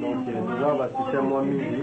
Donc toza ba système mwa mingi.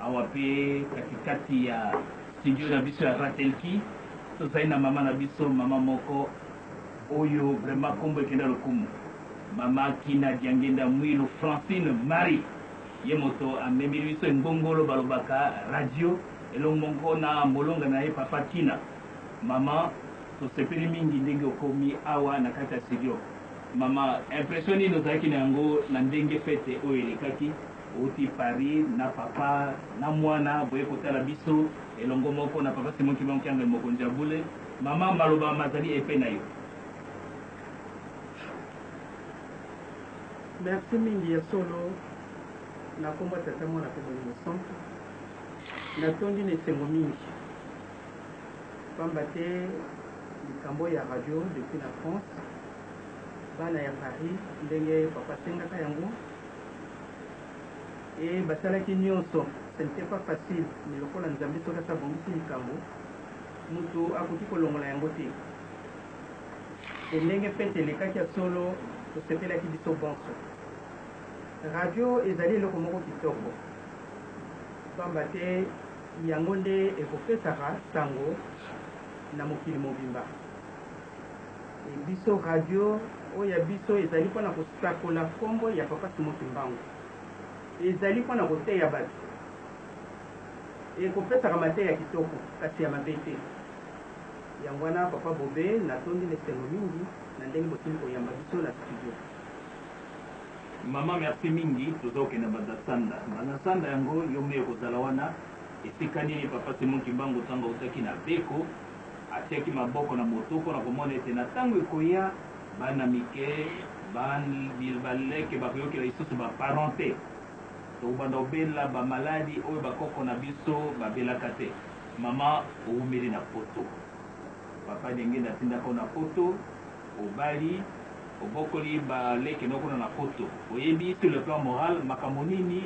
Awa pe katikati ya studio na biso ya Ratelki tozali na mama na biso, mama moko oyo vraiment kombo ekenda lokumu. Mama Kina Diangenda Mwilu Francine Marie ye moto amemeli biso engbongolo balobaka radio elongo moko na molonga na ye Papa Kina. Mama tosepeli mingi ndenge okomi awa na kati ya studio. Mama impression nini ozalaki na yango na ndenge fete oyo elekaki? Owuti Paris na Papa na mwana boye kotala biso elongo moko na Papa Simon Kimbangu Kiangani mokonzi ya bule. Mama maloba mazali epais na yo. Merci mingi ya solo na kombo ya Tata Mwana mpe Molimo Santu natondi na esengo mingi pamba te likambo ya radio depuis na France bana ya Paris ndenge papa asengaka yango e basalaki nyonso ce n'était pas facile mais lokola Nzambe soki asa abongisi likambo moto akoki kolongola yango te et ndenge fete elekaki ya solo tosepelaki biso bonso radio ezali eloko moko kitoko pamba te yango nde ekopesaka sango na mokili mobimba e biso radio oyo ya biso ezali mpo na kosakola nkombo ya papa simo kimbangu ezali mpo na koteya bato ekopesaka mateya kitoko kasi ya mabe te Yango wana papa bobe natondi na esengo mingi na ndenge bokimi koyamba biso na studio. Maman merci mingi toza kokende na banda sanda banda sanda yango yo mei okozala wana esika nini papa Simon kimbangu tango awutaki na beko atiaki maboko na moto pona komona ete na tango ekoya bana mike ba leke bakoyokela lisusu ba parents te tokobanda kobela ba maladi oyo ba koko na biso babelaka te. Mama owumeli na poto papa denge nde atindaka yo na poto obali obokoli ba leke nayo kuna na poto oyebi sur le plan moral makambo nini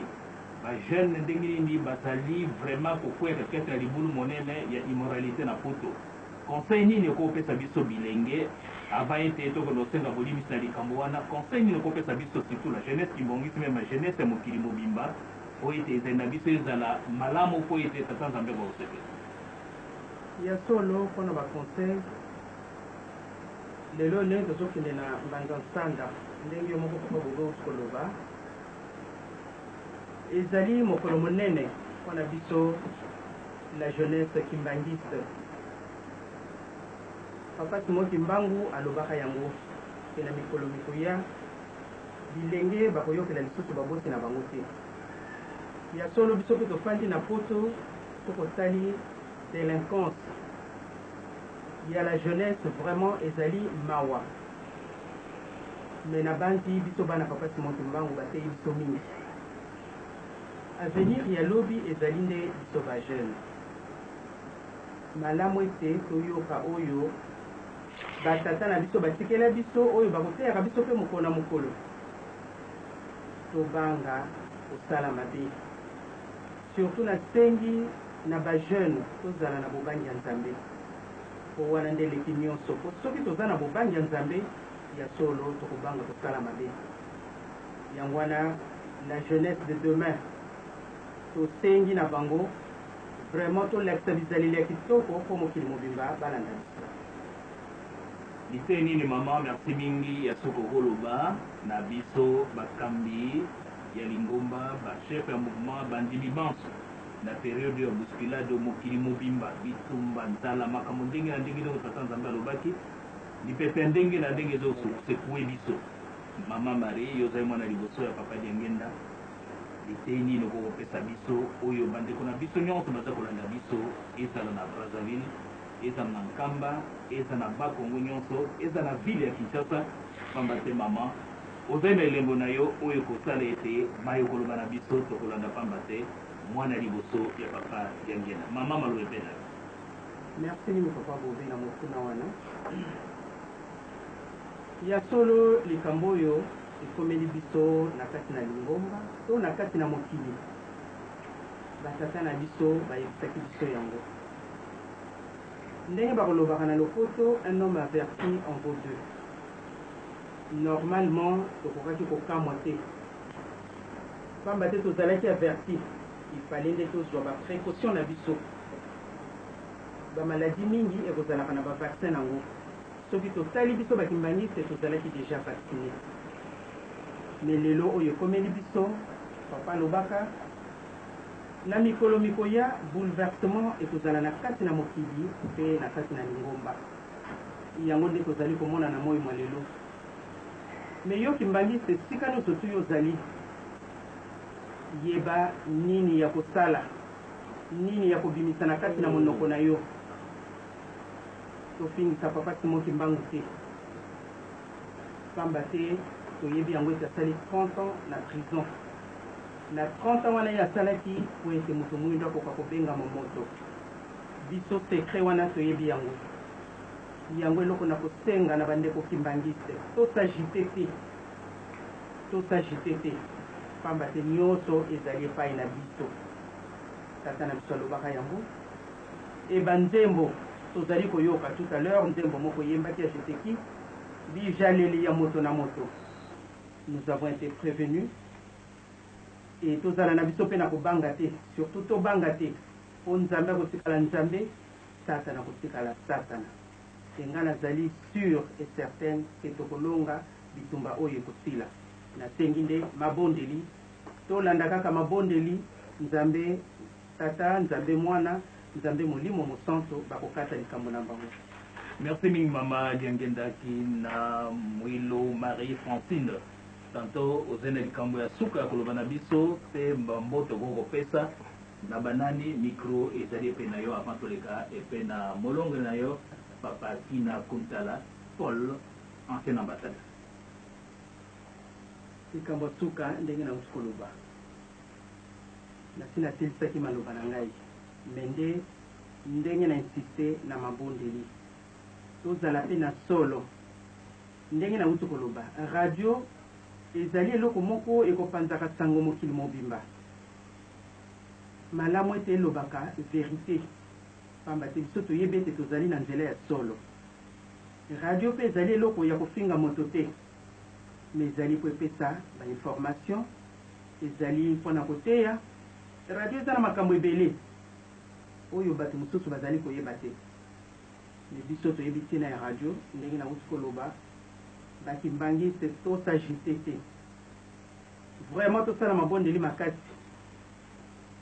ba jeune ndenge nini bazali vraiment kokueyaka kati na libulu monene ya immoralite na poto conseil nini oko pesa biso bilenge avant ete tokende kosenga bolimbisi na likambo wana conseil nini oko pesa biso surtout la jeunesse kibongisi meme jeunesse ya mokili mobimba Mpo ete eteni na biso ezala malamu, mpo ete Tata Nzambe akosepela. Ya solo pona ba conseil lelo ndenge tozo kende na mbanza nsanda ndenge yo moko papa bobe owuti koloba ezali mokolo monene pona biso la jeunesse kimbanguiste papa Timothy Mbangu alobaka yango ke na mikolo mikoya Bilenge bakoyokela lisusu baboti na bango te. Ya solo biso pe tofandi na poto soki otali delinquance ya la jeunesse vraiment ezali mawa mais nabanzi biso bana papa Simon kimbangu bateyi biso mingi avenir ya lobi ezali nde biso ba jeune malamu ete toyoka oyo Ba tata na biso batikela biso oyo bakoteyaka biso pe mokolo na mokolo tobanga kosala mabe surtout na sengi na ba jeune tozala na bobangi ya nzambe po wana nde eleki nionso po soki toza na bobangi ya nzambe ya solo tokobanga kosala mabe yango wana la jeunesse de demain tosengi na bango Vraiment tolakisa bizaleli ya kitoko po mokili mobimba balanda biso. Liteyi nini maman merci mingi ya suka okoloba na biso bakambi ya lingomba ba chef ya mouvement bandimi banso na periode oyo ya bousculade oyo mokili mobimba bitumba nzala makambo ndenge na ndenge ndenge tata nzambe alobaki mipepe ya ndenge na ndenge ezo secouer biso maman Marie yo ozali mwana liboso ya papa diangenda Liteyi nini okoki kopesa biso oyo bandeko na biso nionso baza kolanda biso ezala na Brazzaville, ezala na Nkamba, ezala na Bas Congo nionso, ezala na ville ya Kinshasa pamba te maman ozali na elembo na yo oyo ekosala ete bayo koloba na biso tokolanda pamba te mwana ya liboso ya papa Diangienda. Maman maloba epai na yo. Merci mingi papa Bobe na motuna wana. Ya solo likambo oyo. Ekomeli biso na kati na lingomba to na kati na mokili, batata na biso bayebisaki biso yango. Ndenge bakolobaka na lopoto, un homme averti en vaut deux. Normalement, tokokaki kokamwa te, pamba te tozalaki averti, il fallait nde tozua ba precautions na biso. Ba maladies mingi ekozalaka na ba vaccins na yango. Soki totali biso ba kimbanguiste tozalaki dejà vaccine mais lelo oyo ekomeli biso papa alobaka na mikolo mikoya bouleversement ekozala na kati na mokili pe na kati na lingomba yango nde tozali komona na moyi mua lelo mais yo kimbanguiste esika nionso tu ozali yeba nini ya kosala nini ya kobimisa na kati na monoko na yo. tofingisa papa Simon kimbangu te pamba te toyebi yango ete asali 30 ans na prison na 30 ans wana ye asalaki po ete moto muindu akoka kobengama moto biso secret wana toyebi yango yango eloko na kosenga na bandeko kimbanguiste to s'agiter te to s'agiter te pamba te nioso ezali epai na biso tata na biso alobaka yango et ba nzembo tozali koyoka tout à l'heure nzembo moko eyembaki ya je te quitte bijaleli ya moto na moto nous avons ete prevenu et tozala na biso pe na kobanga te surtout tobanga te po nzambe akotikala nzambe satana akotikala satana et nga nazali sur et certaine ke tokolonga bitumba oyo ekosila nasengi nde mabondeli tolanda kaka mabondeli nzambe Tata, Nzambe Muana, Nzambe Molimo Mosanto bakokata likambo na bango. Merci mingi mama diangenda ki na muilo marie francine tanto ozali na likambo ya suka ya koloba na biso pe ba mbote okoki kopesa na banani micro ezali epe na yo avant toleka epe na molongeli na yo papa kina kuntala paul ancien ambassadeur likambo ya suka ndenge na uti koloba Nasi nasilisaki maloba na ngai, mais nde ndenge na insister na mabondeli tozala pe na solo. Ndenge nawuti koloba, radio ezali eloko moko ekopanzaka sango mokili mobimba. Malamu ete elobaka verite, pamba te biso toyebi ete tozali na nzela ya solo. Radio pe ezali eloko ya kofinga moto te, mais ezali po epesa ba informations, Ezali mpo na koteya. Radio eza na makambo ebele oyo bato mosusu bazali koyeba te. Mais biso toyebi tina ya radio, ndenge nawuti koloba, ba kimbanguistes to s'agiter te. Vraiment tosala mabondeli makasi,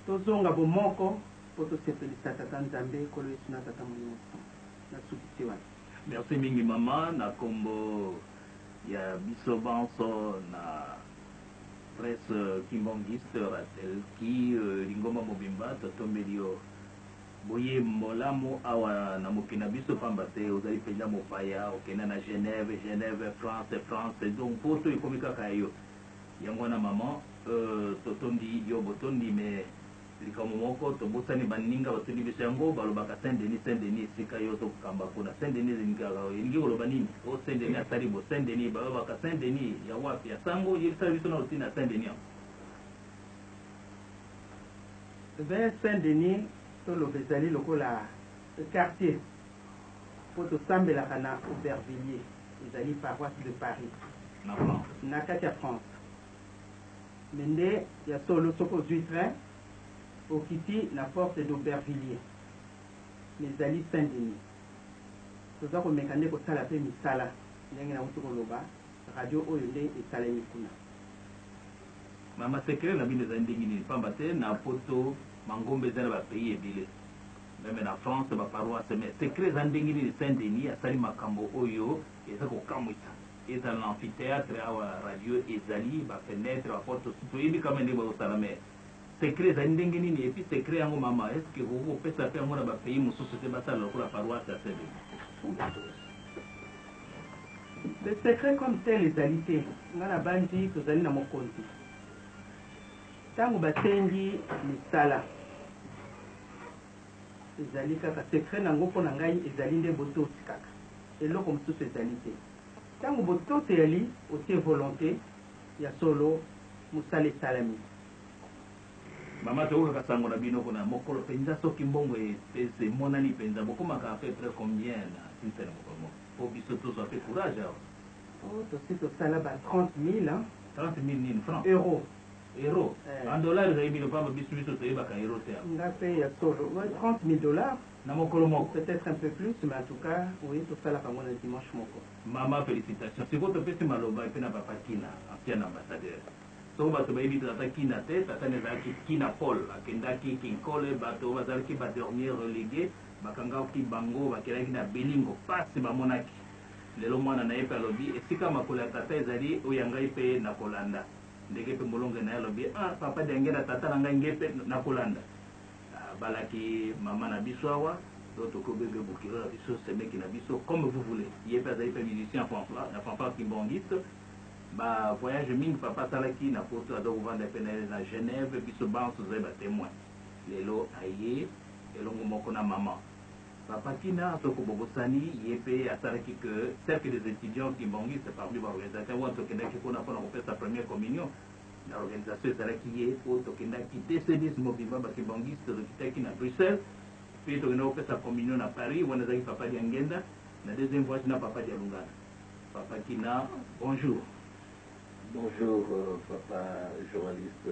tozonga bomoko mpo tosepelisa Tata Nzambe, Nkolo Yesu na Tata Molimo Mosantu. Nasukisi wana. Merci mingi maman na kombo ya biso banso na. Prince kimbongiste Russell ki lingomba mobimba totombeli yo boyemb olamu awa na mokili na biso pamba te ozali mpenza mopaya okenda na Genève Genève France France donc poto ekomi kaka ya yo yango wana maman euh totondi yo botondi mais Likambo moko tobosani baninga batuni biso yango balobaka saint denis saint denis esika yo ozo kamba kuna saint denis elingaka elingi koloba nini oh saint denis asali bo saint denis balobaka saint denis ya wapi ya sango yebisa biso nao tina saint denis yango Ebeh saint denis toloba ezali lokola quartier po tosambelaka na aubervilliers ezali paroisse de paris na france na kati ya france. Mais nde ya solo soki ozui train okiti na porte d'Aubervilliers mais ezali Saint Denis. Toza komeka nde kosala pe misala ndenge nawuti koloba radio oyo nde esalemi kuna. Mama secret na bino ezali ndenge nini pamba te na poto mangomba eza na ba pays ebele meme na France ba paroisse mais secret eza ndenge nini Saint Denis asali makambo oyo eza kokamwisa. Ezala na amphitheatre awa radio ezali, ba fenetres, ba portes tout toyebi quand meme ndenge bazo sala mais secret ezali ndenge nini? Et puis secret yango mama est ce que okoki ko pesa pe yango na ba pays mosusu te ba sala lokola paroisse ya Sebene? Le secret comme tel ezali te, nga na banzi tozali na mokonzi tango ba sengi misala. Ezali kaka secret na ngo, po na ngai ezali nde botosi kaka, eloko mosusu ezali te. Tango botoseli, otie volonte, ya solo mosala esalami. Mama toyokaka sango na bino kuna mokolo penza soki mbongo epesa emonani penza bokomaka à peu près combien na site na mokolo moko po biso tozua pe courage awa. Oh tosi tosala ba 30 milles hein. 30 milles nini francs? Euros. Euro Eh. en dollars ezali bino pamba bisu miso toyebaka euro te awa. Nga pe ya solo ouais, 30 mille dollars Na mokolo moko. peut etre un peu plus mais en tout cas oui tosalaka ngo na dimanche moko. Maman felicitations sikoyo topesi maloba epe na papa kina ancien ambassadeur soki bato bayebi tata kina te tata ne ezalaki kina paul akendaki kinkole bato bazalaki ba dormier religue bakangaki bango bakelaki na bilingo pasi bamonaki lelo mwana na ye pe alobi esika makolo ya tata ezali oyo ya ngai pe na kolanda Ndenge pe molonge naye alobi ah papa diangienda tata na ngai nge pe nakolanda ah balaki maman na biso awa donc tokoki obebe bokilo na biso semeki na biso comme vous voulez ye pe azali pe musicien fanfla na fanfare kimbangiste ba voyage mingi papa asalaki na poto aza kovanda pe naye na Geneve biso banso tozali ba temoin lelo aye elongo moko na maman Papa Kina soki bobosani ye pe asalaki que cercle des etudiants kimbangiste parmi ba organisateurs wana tokendaki kuna pona kopesa première communion na organisation ezalaki ye po tokendaki TCBs mobimba ba kimbanguistes tokitaki na Bruxelles pe tokendaki kopesa communion na Paris wana ezalaki papa Diangenda na deuxième voyage na papa Dialungana papa Kina bonjour. Bonjour papa journaliste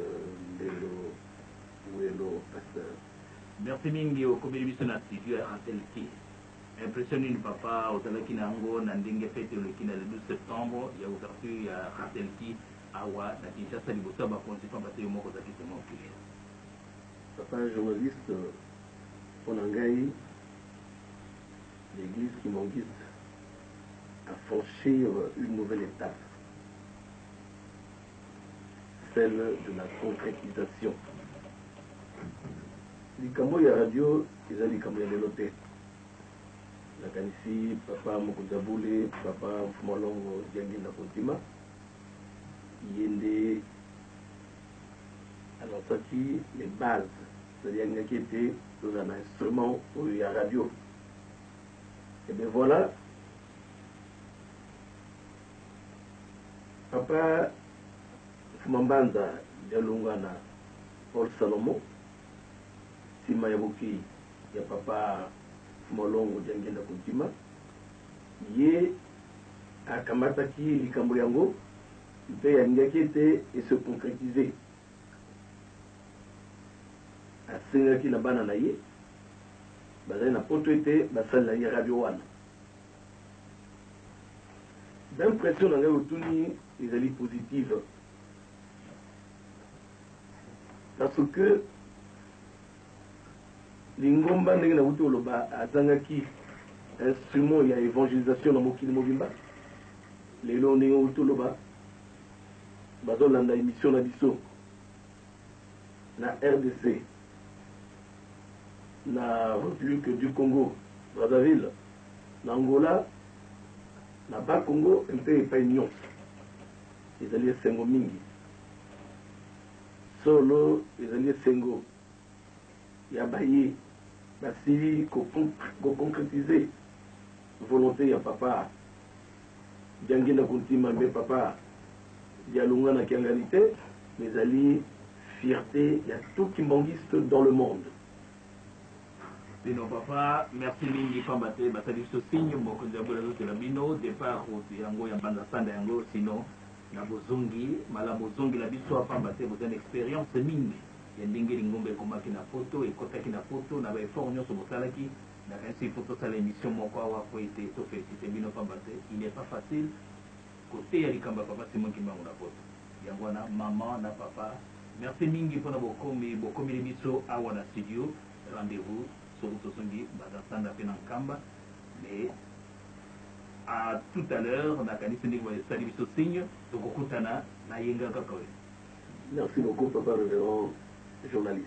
ndelo welo pasteur. Merci mingi okomeli biso na studio ya Ratel Kin. Impression nini papa ozalaki na yango na ndenge fete eleki na le 12 septembre ya ouverture ya Ratel Kin awa na Kinshasa liboso ya bakonzi pamba te yo moko ozalaki Tema oculaire. Papa journaliste pona ngai l'eglise kimongiste a franchir une nouvelle etape. celle de la concretisation likambo ya radio eza likambo ya lelo te nakanisi papa mokonza bule papa mfumalongo jangi na kotima ye nde alasaki les bases c'est-à-dire alingaki ete tozala na instrument oyo ya radio et eh bien voilà Papa Fuma Mbanza Dialunga na Paul Salomon sima ya bokeyi ya Papa Fuma Longo Diangenda Kuntima, ye akamataki likambo yango mpe alingaki ete e se concretiser. Asengaki na bana na ye bazali na poto ete basalela ye radio wana. Ba impression na ngai otuni ezali positive parce que lingomba ndenge na wuti oloba azangaki instrument ya evangelisation na mokili mobimba lelo ndenge wuti oloba bazolanda emission na biso na rdc na Republique du Congo, Brazzaville, na Angola, na Bas-Congo mpe epai nyonso. Ezali esengo mingi, solo ezali esengo ya baye basili ko concretiser volonte ya Papa. Diangienda kuntima mais papa Dialungana Kiangani te mais ezali fierte ya tout kimbanguiste dans le monde. Bino papa merci mingi pamba te basali biso signe mokonzi ya bwele azozela bino depart route yango ya mbanga sanda yango sinon na bozongi malamu ozongela biso a pamba te boza na experience mingi ya ndenge lingomba ekomaki na poto ekotaki na poto na ba effort nyonso bosalaki Na mesi il faut tosala emission moko awa po ete to felicite bino pamba te il n'est pas facile ko teya likambo ya papa Simon kimbangu na poto yango wana maman na papa merci mingi pona bokomi bokomeli biso awa na studio rendez vous soki tozongi mbaza sanda pe na nkamba mais a tout à l'heure na kanisi ndenge ba sali biso signe toko kutana na yenga kaka oyo merci beaucoup papa révérend journaliste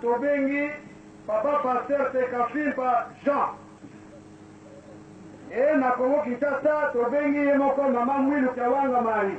tobengi papa pasteur sekafimpa jean e na kongo kinshasa tobengi ye moko mama mwilu kiawanga marie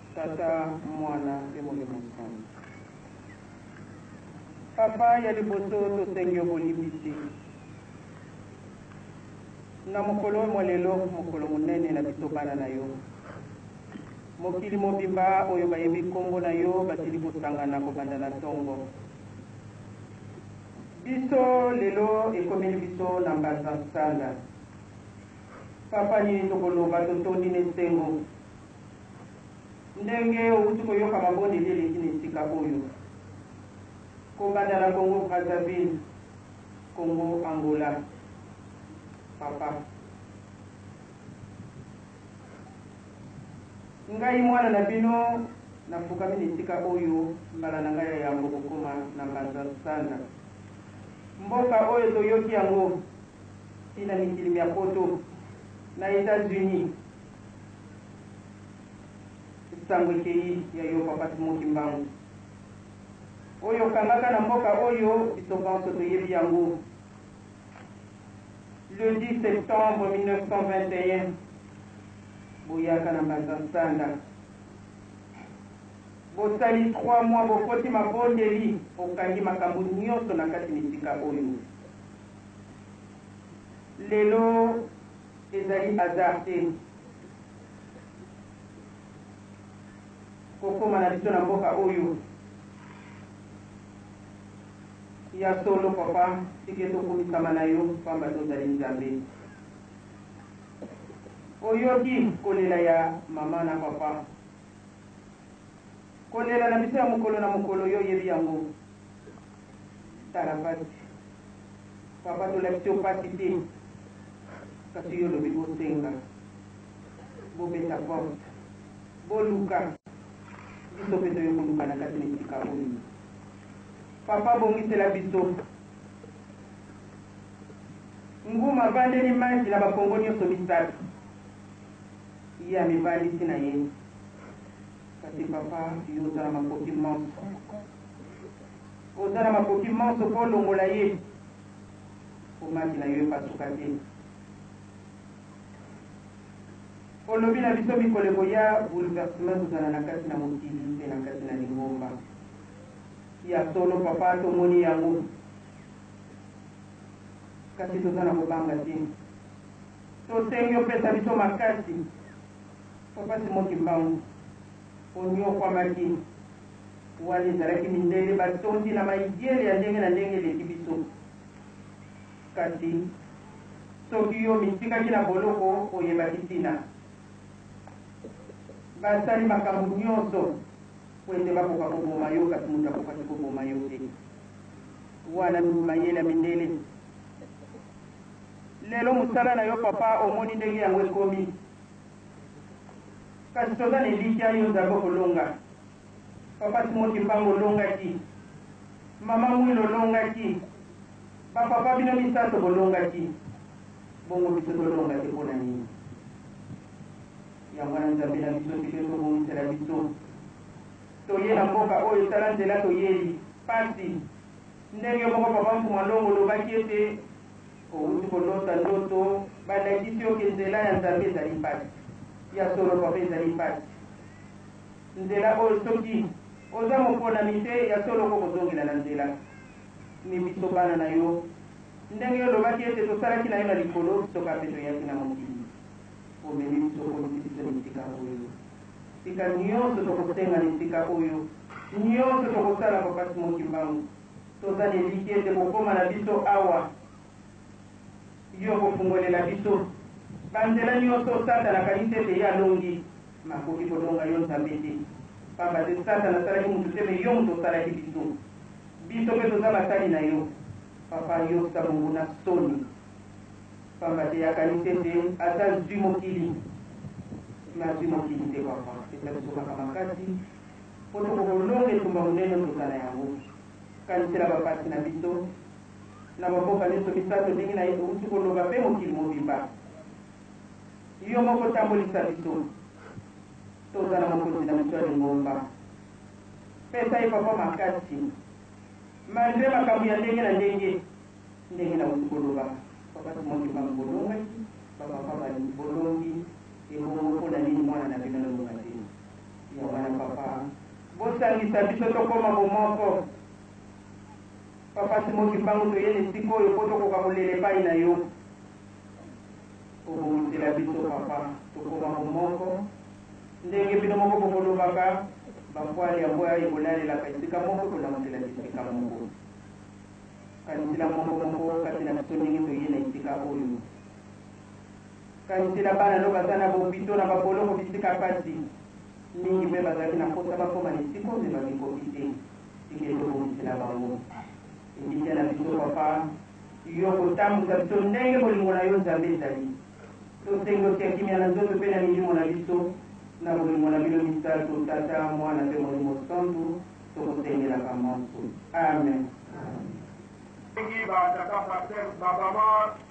Tata, Muana pe Molimo Santu. Papa ya liboso tosengi yo bolimbisi na mokolo oyo mwa lelo, mokolo monene na biso bana na yo. Mokili mobimba oyo bayebi nkombo na yo basili kosangana kobanda na ntongo. Biso lelo ekomeli biso na mbanza nsanda. Papa, nini tokoloba? Totondi na esengo. Ndenge owuti koyoka mabondeli eleki na esika oyo, kobanda na Congo-Brazzaville, Congo-Angola, Papa, ngai mwana na bino nafukami na esika oyo, mbala na ngai ya yambo kokoma na Mbanza Nsanda, mboka oyo toyoki yango ti na mikili mya poto, na Etats-Unis. Sango ekeyi ya yo papa Simon kimbangu oyo okangaka na mboka oyo biso banso toyebi yango le 10 septembre 1921 boyaka na mbanza nsanda bosali 3 mois bokoti mabondeli okangi makambo nyonso na kati misika oyo lelo Ezali hasard te kokoma na biso na mboka oyo. Ya solo papa tika ete okumisama na yo pamba te ozali Nzambe. Oyoki kolela ya mama na papa, kolela na biso ya mokolo na mokolo yo oyebi yango. tala pasi papa tolakisi yo pasi te kasi yo olobi bosenga bobeta porte boluka biso mpe toye koluka na kati na esika oyo papa bongisela biso nguma avandeli maji na bakongo nyonso misato ye amibandisi na ye kasi papa yo oza na makoki manso Oza na makoki manso po olongola ye po maki na yo epasuka te. Olobi na biso mikolo ekoya bouleversement ekozala na kati na mokili pe na kati na lingomba. Ya solo papa tomoni yango. Kasi toza na kobanga te. Tosengi opesa biso makasi. Papa Simon Kimbangu oniokwamaki. Wana ezalaki mindele batondi na maigele ya ndenge na ndenge eleki biso. Kasi soki yo omitikaki na boloko, oyebaki ntina. Basali makambo nyonso mpo ete bakoka koboma yo, kasi moto akokaki koboma yo te. Wana nde mayele ya mindele. Lelo mosala na yo, papa, omoni ndenge yango ekomi? Kasi toza na elikya yo nzambe okolonga papa simon kimbangu olongaki maman mwilo olongaki ba papa bino misato bolongaki bongo biso tolonga te mpona nini yango wana nzambe na biso tike tobongisela biso toye na mboka oyo esala nzela toyeli pasi ndenge moko papa mfumalongo olobaki ete Owuti kolota ndoto balakisi yo ke nzela ya Nzambe ezali pasi. Ya solo papa ezali pasi nzela oyo soki oza moponami te ya solo oko kozongela na nzela mais biso bana na yo ndenge yo olobaki ete tosalaki na yo na likolo biso ka pe toyaki na mokili omemi biso okolisi biso na esika oyo sika nionso tokosenga na esika oyo nionso tokosala papa Simon Kimbangu Toza n'elikya ete bokoma na biso awa. Yo kofungolela biso ba nzela nioso Satana akanisi ete ye alongi, mais akoki kolonga yo Nzambe te. Pamba te Satana asalaki mutu te mais yo mutu osalaki biso. Biso pe toza basali na yo. Papa yokisa monguna soni. Pamba te akanisi ete aza zui mokili, mais azui mokili te papa. Pesa biso kaka makasi. mpo tokoka kolonga etumba monene oyo tozala yango. Kanisela bapasi na biso na bamboka nyonso misato, ndenge na ye outi koloba, mpe mokili mobimba. Yo moko tambolisa biso tozala mokonzi na biso ya lingomba. Pesa ye, Papa, makasi malgre makambo ya ndenge na ndenge, ndenge na outi koloba. Papa, tomoni bango bolongaki, bapapa balingi bolongi, ebongo mpo na nini mwana na bino alonga te? Ya wana papa bosangisa biso tokoma bomoko papa Simon kimbangu toye n'esikoyo po tokoka kolela epayi na yo obongisela biso papa tokoma bomoko ndenge bino moko bokolobaka ba pwale ya mbwa ekolalelaka esika moko ekolamusela bisika moko kanisila moko moko kati na biso ndenge toye na esika oyo Kanisela bana n'o baza na bopito na baboloko bisika pasi. Mingi pe bazalaki na posa bakoma na esiko me bamikoki te. Tika ete obongisela bango. Elikya na biso, Papa, Yo okotambusa biso ndenge bolingo na Yo, Nzambe, ezali. Tosengi otia kimia na nzoto pe na milimo na biso, na bolingo na Bino Misato, Tata, Mwana pe Molimo Santu, tokosengelaka manso. Amen. Amen. Tosengi ba tata, pasteurs, ba maman.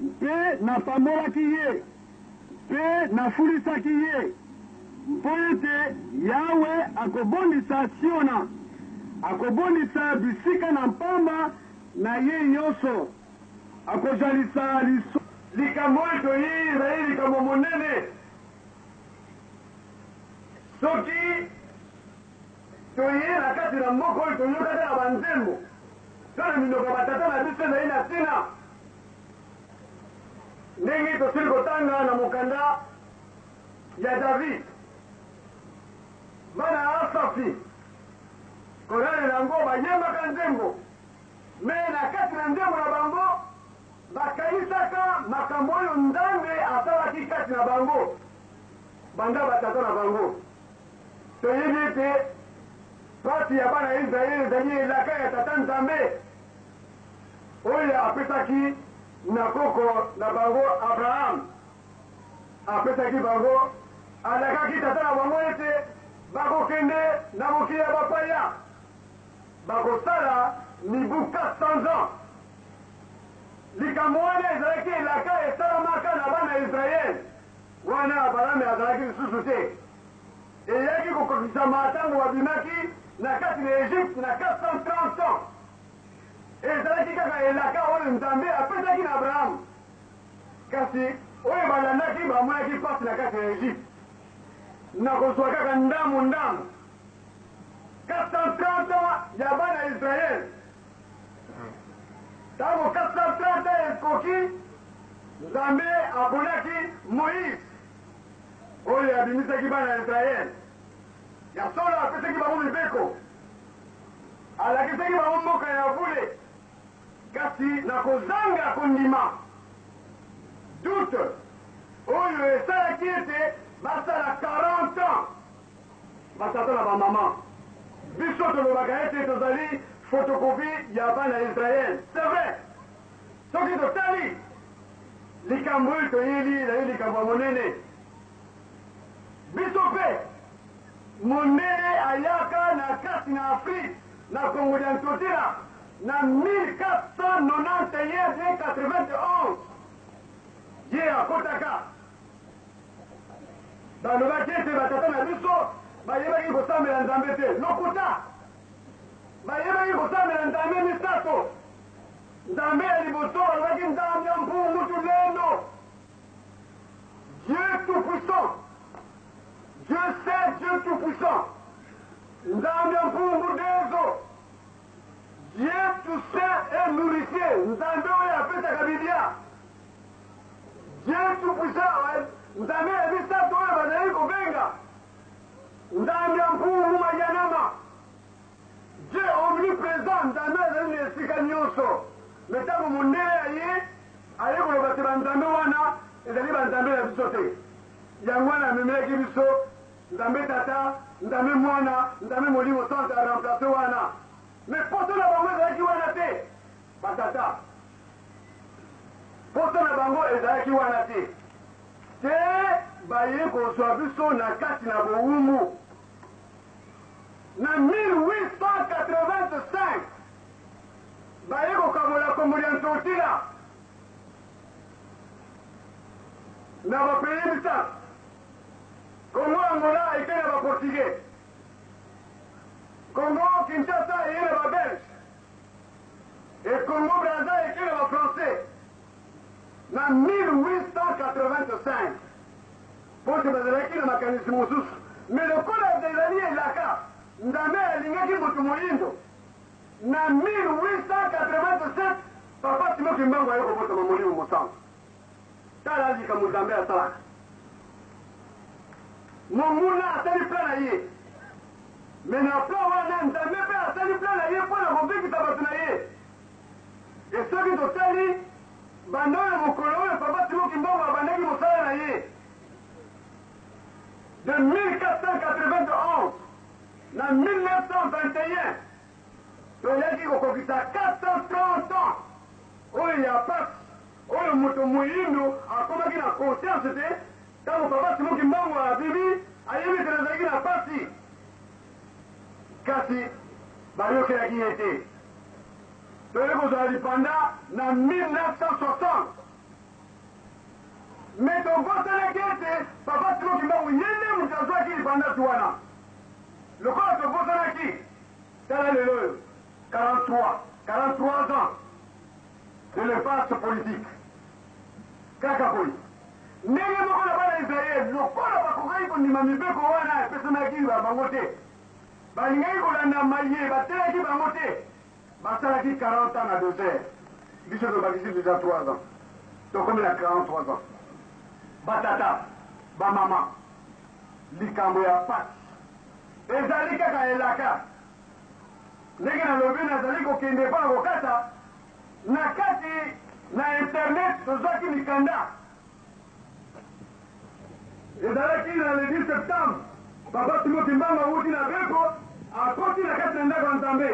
Mpe napambolaki ye, mpe nafulisaki ye, mpo ete Yawe akobondisa Siona, akobondisa bisika na mpamba na ye nyonso, akojalisa lisusu. Likambo oyo toyeyi ezali likambo monene. Soki toye na kati na mboka oyo toyokaka na banzembo to na minoko ya batata na biso, ezali na ntina. Ndenge tosili kotanga na mokanda ya David, bana ya Asafi, korale na yango bayembaka nzembo, me na kati na nzembo na bango bakanisaka makambo oyo Nzambe asalaki kati na bango banda batata na bango. Toyebi ete pasi ya bana ya Israele ezali elaka ya Tata Nzambe oyo apesaki na koko na bango Abraham. Apesaki bango, alakaki tata na bango ete bakokende na mokili ya bapaya, bakosala mibu 400 ans. Likambo wana ezalaki elaka esalamaka na bana ya Israel wana Abraham azalaki lisusu te. Eyaki kokokisama ntango babimaki na kati na Egypte na 430 ans Ezalaki kaka elaka oyo Nzambe apesaki na Abraham. Kasi oyo balandaki bamonaki pasi na kati ya Egypte, na kozwa kaka ndambo ndambo. 430 ans ya bana Israël. Tango 430 ans ekoki, Nzambe aponaki Moïse oyo abimisaki bana ya Israël. Ya solo apesaki bango mibeko. Alakisaki bango mboka ya bule, kasi na kozanga kondima, doute, oyo esalaki ete basala 40 ans. Ba tata na ba maman, biso tolobaka ete tozali photocopie ya bana Israël, c'est vrai. Soki totali likambo oyo toyeli, ezali likambo ya monene. Biso pe mondele ayaka na kati na Afrique na Congo dia Ntotila na 1491 bien 91 ye akotaka balobaki ete batata na biso bayebaki kosambela Nzambe te lokuta bayebaki kosambela Nzambe misato Nzambe ya liboso balobaki Nzambe ya mpungu tulendo Dieu tout puissant Dieu seul Dieu tout puissant Nzambe mpungu dezo Dieu tout saint et nourricier Nzambe oyo apesaka bilia Dieu tout puissant eh, Nzambe ya misato oyo bazali kobenga Nzambe ya mpungu mayanama Dieu omnipresent, Nzambe azali na esika nyonso, mais tango mondele aye, aye koloba ke ba Nzambe wana ezali ba Nzambe na biso te. Yango wana amemelaki biso Nzambe Tata, Nzambe Mwana, Nzambe Molimo Santu a remplacer wana. Mais posa na bango ezalaki wana te, ba tata. Posa na bango ezalaki wana te. Te, baye kozua biso na kati na bowumbu. Na 1885, baye kokabola Congo dia Ntotila na ba pays misato. Congo Angola ekei na ba Portugais. Congo Kinshasa eye na ba Belges et Congo Brazza ekei na ba Français. Na 1885, Porte bazalaki na makanisi mosusu, mais lokola ezali elaka, Nzambe alingaki mutu moyindo. Na 1887, Papa Simon Kimbangu aye kobotama Molimo Mosantu. Tala likambo Nzambe asalaka. Monguna asali plan na ye, mais na plan wana Nzambe pe asali plan na ye po na kobikisa batu na ye. Et soki totali banda oyo mokolo oyo Papa Simon Kimbangu abandaki mosala na ye de 1491 na 1921, toyaki kokokisa 430 ans oyo ya pasi oyo moto moyindo akomaki na conscience te tango Papa Simon Kimbangu abimi ayebi que nazalaki na pasi. Kasi bayokelaki ye te. Toye kozala lipanda na 1960 me tobosanaki ete papa Simon Kimbangu ye nde moto azwaki lipandasi wana. Lokola tobosanaki, tala lelo oyo 43 43 ans de l'impasse politique. Kaka boye, ndenge moko na bana ya Yisraele, lokola bakokaki kondima mibeko wana epesamaki bango te, balingaki kolanda maye bateyaki bango te, basalaki 40 ans na desert, biso tobakisi dejà 3 ans, tokomi na 43 ans. Ba tata, ba mama, likambo ya pasi, ezali kaka elaka. Ndenge nalobi, nazali kokende mpo na kokata. Na kati na internet tozwaki mikanda, ezalaki na le 10 septembre, Papa Simon Kimbangu awuti na Beko, akoti na kati na ndako ya Nzambe,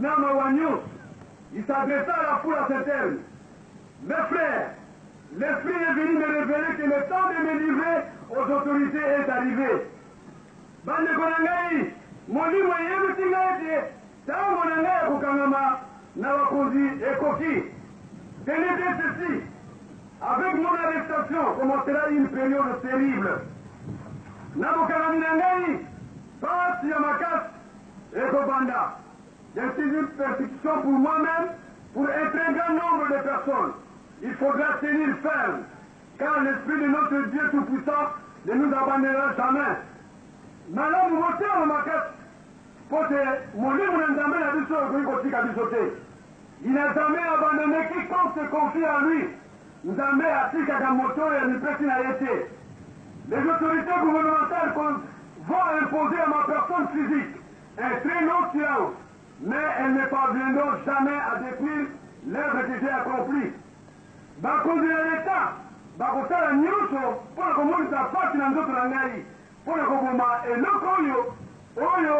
na mawa nionso, il s'adressa à la foule en ces termes, Mes frères, l'Esprit est venu me reveler que le temps de me livrer aux autorites est arrive. Bandeko na ngai, Molimo eyebisi ngai ete Tango na ngai ya kokangama na bakonzi ekoki. Tenez bien ceci, avec mon arrestation commencera une periode terrible. Na bokangami na ngai, pasi ya makasi ekobanda. Je suis une persecution pour moi-meme, pour un très grand nombre de personnes. Il faudra tenir ferme, car l'esprit de notre Dieu tout-puissant ne nous abandonnera jamais. Malamu motema makasi Mpo te Molimo na Nzambe na biso ekoki kotika biso te. Il n'a jamais abandonne quiconque se confie à lui. Nzambe atikaka moto oyo amipesi na ye te. Les autorités gouvernementales vont imposer à ma personne physique un très long silence, mais elles ne parviendront jamais à détruire l'œuvre que j'ai accomplie. Bakonzi na l'Etat bakosala nyonso mpo na komonisa mpasi na nzoto na ngai. Mpo na koboma eloko oyo, oyo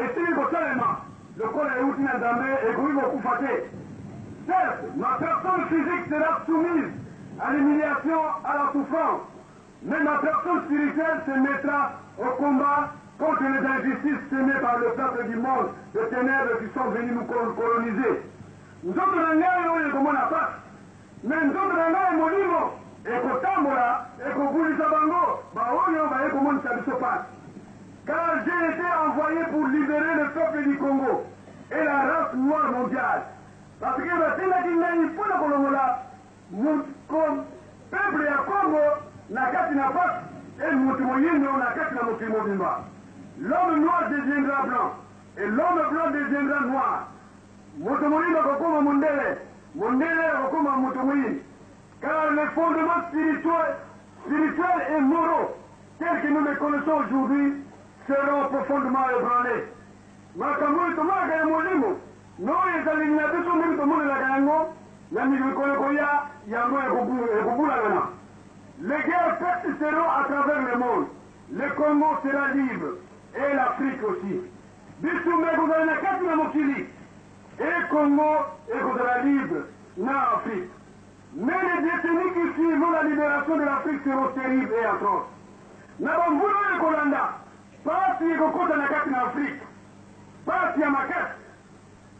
esili kosalema lokola euti na Nzambe, ekoki kokufa te. Certes, ma personne physique sera soumise à l'humiliation, à la souffrance, mais ma personne spirituelle se mettra au combat contre les injustices semees par le peuple du monde de tenèbres qui sont venus nous coloniser. Nzoto na ngai oyo ekomona pasi. Mpe nzoto na ngai ya molimo ekotambola, ekobulisa bango baoyo bayei komonisa biso pasi, car j'ai ete envoye pour liberer le peuple du Congo et la race noire mondiale, parce que batindaki ngai mpo na kolongola peuple ya Congo na kati na pasi et mutu moyindo na kati na mokili mobimba. L'homme noir deviendra blanc et l'homme blanc deviendra noir. Moto moyindo akokoma mondele, mondele akokoma moto moyindo, car les fondements spirituels, spirituels et moraux tels que nous les connaissons aujourd'hui seront profondement ebranles. Makambo oyo tomonaka ya molimo na oyo ezaleli na biso ndenge tomonelaka yango na mikolo ekoya, yango ekobulangana. Les guerres persisteront à travers le monde, le Congo sera libre et l'Afrique aussi. Bitumba ekozala na kati na mokili et Congo ekozala libre na Afrique mais les detenus qui suivront la liberation de l'Afrique seront terribles et atroces. Na ba mvula oyo ekolanda, pasi ekokota na kati na Afrique, pasi ya makasi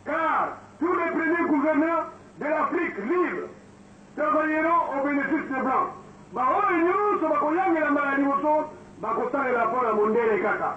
car tous les premiers gouverneurs de l'Afrique libre travailleront au benefice des blancs. Ba oyo nyonso bakoyangela mbala ya liboso bakosalela mpo na mondele kaka.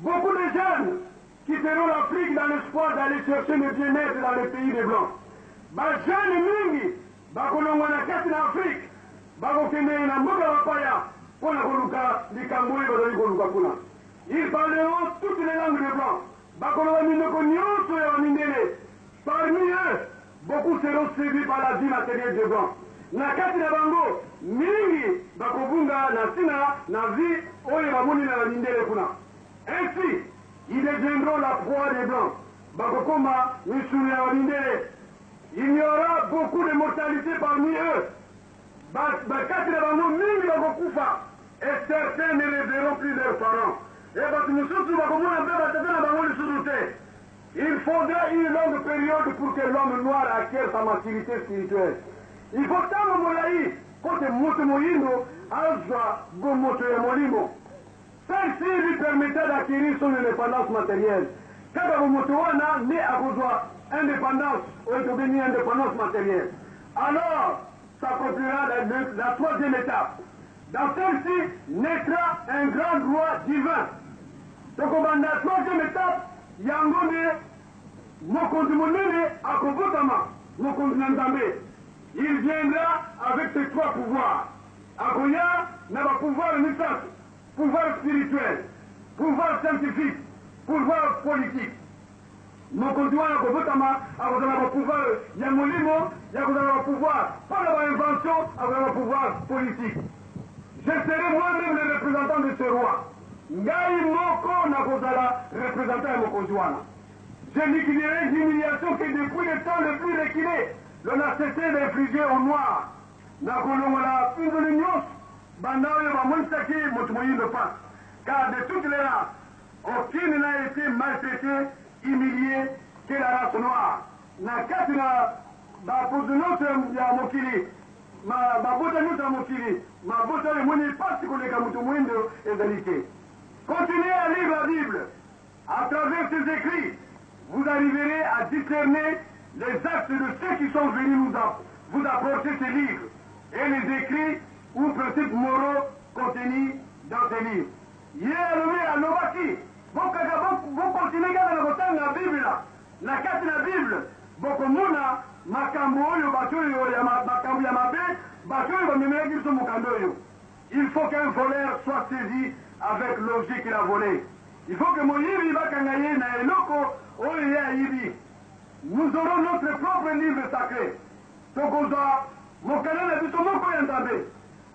Beaucoup de jeunes quitteront l'Afrique dans l'espoir d'aller chercher le bien-etre dans les pays des blancs. Ba jeunes mingi bakolongwa na kati na Afrique, bakokende na mboka bapaya mpo na koluka likambo oyo bazali koluka kuna. Ils parleront toutes les langues des blancs, bakoloba minoko nyonso ya ba mindele, parmi eux Beaucoup seront suivis par la vie materielle de Bwa. Na kati na bango, mingi bakobunga na tina na vie oyo bamoni na na mindele kuna. Ainsi, ils deviendront la proie des Blancs, bakokoma misuni ya ba mindele. Il n'y aura beaucoup de mortalites parmi eux, ba ba kati na bango mingi bakokufa et certains ne reverront plus leurs parents, et batu mosusu bakomona mpe ba tata na bango lisusu te. Il faudra une longue periode pour que l'homme noir acquiert sa maturite spirituelle. Il faut tango molayi mpo te moto moyindo azwa bomoto ya molimo. Celle-ci lui permettra d'acquerir son independance materielle. Kaka bomoto wana nde akozwa independance oyo tobengi independance materielle. Alors s'accomplira la, la, la troisième étape. Dans celle-ci naîtra un grand droit divin. Tokobanda troisième étape Yango nde Mokonzi monene akobotama, Mokonzi na Nzambe. Il viendra avec ses trois pouvoirs. Akoya na ba pouvoirs misato, pouvoir spirituel, pouvoir scientifique, pouvoir politique. Mokonzi wana akobotama, akozala na ba pouvoirs ya molimo, ya kozala na ba pouvoirs mpo na ba inventions, akozala na ba pouvoirs politiques. Je serai moi-meme le représentant de ce roi. Ngai moko nakozala representant ya mokonzi wana. Je n'igniorais d'humiliation que depuis le temps le plus recule, l'on a cesse d'infliger aux noirs. Nakolongola pinzoli nionso banda oyo bamonisaki moto moyindo pasi, car de toutes les races, aucune n'a ete maltraitee, humilie que la race noire. Na kati na ba peuple nionso ya mokili, Ba mabota nionso ya mokili ba bosana emoni pasi koleka moto moindo ezali te. Continuez à lire la bible à travers ses ecrits vous arriverez à discerner les actes de ceux qui sont venus nous a vous apporter ces livres et les ecrits ou principes moraux contenus dans ces livres. Ye alobi alobaki bokaka bo continuer kaka na kotanga bibla. Na kati na Bible, bokomona makambo oyo bato oyo ya makambo ya mabe, bato oyo bamemelaki biso mokanda oyo. Il faut qu'un voleur soit saisi avec l'objet qu'il a vole. Il faut que moyibi bakanga ye na eloko oyo ye ayibi. Nous aurons notre propre livre sacre. Tokozwa mokanda na biso moko ya Nzambe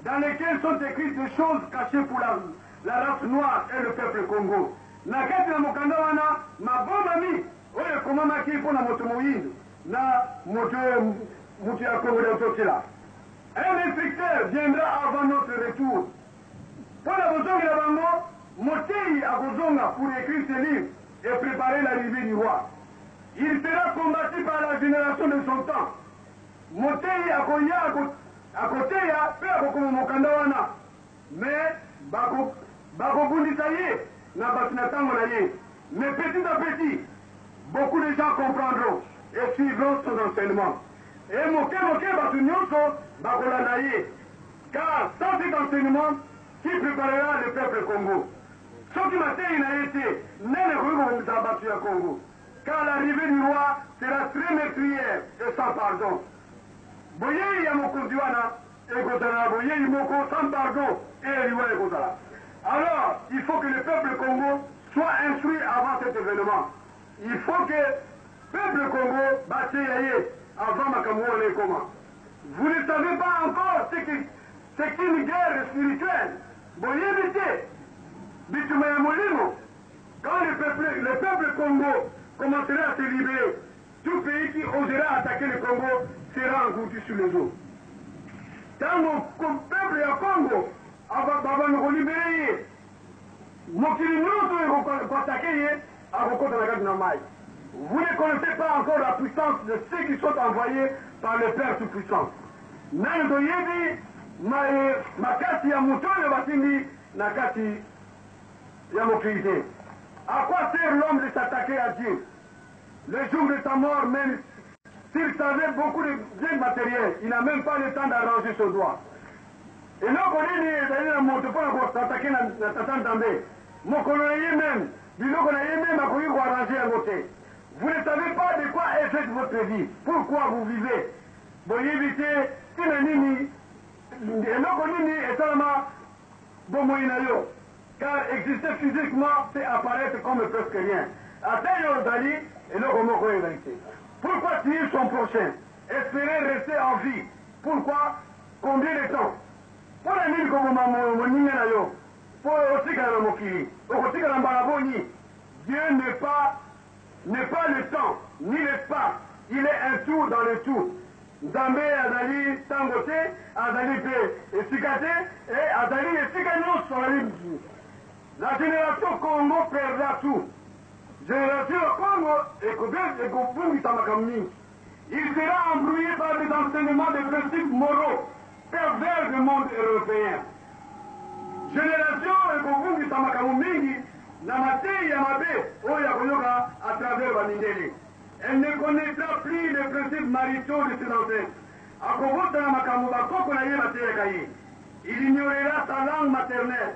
dans lequel sont ecrites des choses cachees pour la, la race noire et le peuple Congo. Na kati na mokanda wana, mabombami oyo ekomamaki mpo na moto moindo na moto moto ya Kongo ya Utokila, Un instructeur viendra avant notre retour, mpo na bozongi na bango, moteyi akozonga pour ecrire ce livre et preparer l'arrivee du roi. Il sera combati par la generation de son temps, moteyi akoya akoteya mpe akokoma mokanda wana. Mais bako bakobundisa ye na batu na tango na ye mais petit à petit beaucoup de gens comprendront et suivront son enseignement et moke moke batu nionso bakolanda ye car sans cet enseignement qui preparera le peuple Kongo? Soki mateyi na ye te nani akoki kobongisa batu ya Kongo? Car l'arrivee du roi sera très meurtrière et sans pardon. Boyeyi ya mokonzi wana Ekozala na boyeyi moko sans pardon et liwa ekozala alors il faut que le peuple Kongo soit instruit avant cet evenement il faut que peuple Kongo bateya ye avant makambo wana ekoma vous ne savez pas encore ce que c'est qu'une guerre spirituelle boyebi te bituma ya molimo quand le peuple le peuple Kongo commencerait à se liberer Tout pays qui osera attaquer le Congo sera engourdi sous les eaux. Tango peuple ya Congo bavanda kolibere ye, mokili nionso oyo ekoka ko attaquer ye akokota na kati na mayi. Vous ne connaissez pas encore la puissance de ceux qui sont envoyes par le Père tout puissant. Nanu toyebi makasi ya moto oyo batindi na kati ya mokili te. A quoi sert l'homme de s'attaquer à Dieu? Le jour de sa mort meme s'il savait beaucoup de biens materiels, il n'a meme pas le temps d'arranger ce doigt. Eloko nini ezali na moto mpo na kosatake na, na Tata Nzambe? Mokolo na ye meme, biloko na ye meme akoki koarranger yango te. Vous ne savez pas de quoi est faite votre vie, pourquoi vous vivez. Boyebi te ntina nini, eloko nini esalama bomoi na yo. Car exister physiquement c'est apparaitre comme presque rien, ata yo ozali, eloko moko oyo ezali te. Pourquoi tuer son prochain? Esperer rester en vie pourquoi? Combien de temps? Mpo na nini koboma moninga na yo mpo otikala na mokili? Okotikala mbala boni? Dieu n'est pas n'est pas le temps ni l'espace il est un tout dans le tout Nzambe azali tango te azali pe esika te et azali esika nionso La generation Congo perdra tout Generation ya Congo ekobungisa makambo mingi. Il sera embrouille par des enseignements de principes moraux pervers de monde europeen. Generation ekobungisa makambo mingi na mateyi ya mabe oyo akoyoka à travers ba mindele. Elle ne connaitra plus les principes maritaux de ses ancêtres. Akobosana makambo ba koko na ye bateyaka ye. Il ignorera sa langue maternelle.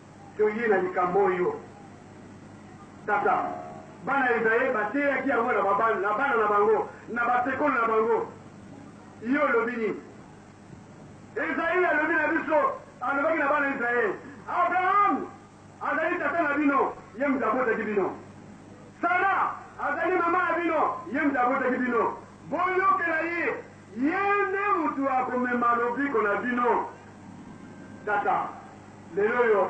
Toyina likambo oyo, tata. Bana ya Isayele bateyaki yango na bana na bango, na basekolo na bango. Yo olobi nini? Ezayi alobi na biso, alobaki na bana ya Isayele, Abraham azali tata na bino, ye moto abotaki bino. Sara azali mama na bino, ye moto abotaki bino. Boyokela ye. Ye nde mutu akomema lobiko na bino tata lelo yo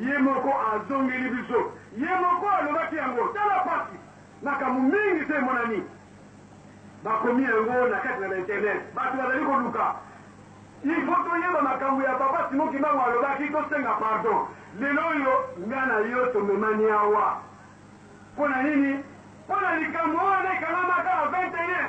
ye moko azongeli biso ye moko alobaki yango tala pasi makambo mingi te emonani bakomi yango na kati na ba internet batu bazali koluka il faut toyeba makambo ya papa Simon Kimbangu alobaki tosenga pardon lelo yo nga na yo tomemani awa mpo na nini mpo na likambo wana ekangamaka 21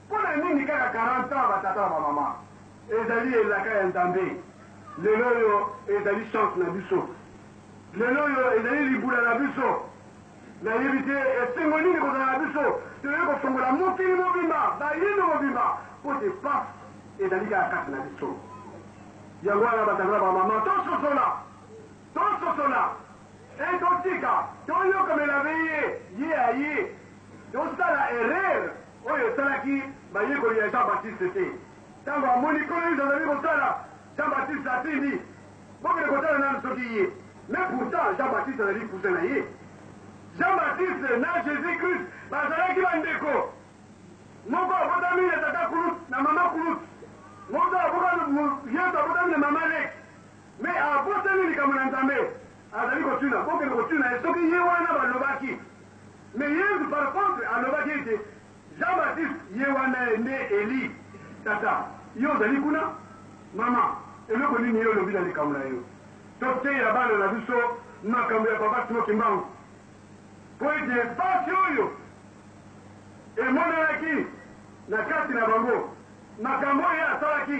Mpo na nini kaka 40 ans ba tata na ba maman? Ezali elaka ya Nzambe. Lelo oyo ezali chance na biso. Lelo oyo ezali libula na biso. Nayebi te esengo nini ekozala na biso toye kofongola mokili mobimba, bayindo mobimba, mpo te pasi ezali kaka kati na biso. Yango wana ba tata na ba maman tososola, tososola et totika, toyokamela veye ye aye, tosala erreur. Oyo esalaki bayekoli ya Jean-Baptiste te. Tango amoni Nkolo Yesu azali kosala, Jean-Baptiste atindi, Bokende kotala nanu soki ye. Mais pourtant, Jean-Baptiste azali cousin na ye. Jean-Baptiste na Jesus-Christ bazalaki ba ndeko. Moko abotami na tata Kulut, na mama Kulut. Moko abokami, Yesu abotami na mama Leki. Mais abosani likambo na Nzambe. Azali kotuna, bokende kotuna ye soki ye wana balobaki. Mais Yezu par contre alobaki ete Jean Baptiste ye wana nde Elie. Tata, yo ozali kuna? Mama, eloko nini yo olobi na likambo na yo? Toteya bana na biso makambo ya Papa Simon Kimbangu mpo ete pasi oyo emonanaki na kati na bango, makambo oyo ye asalaki,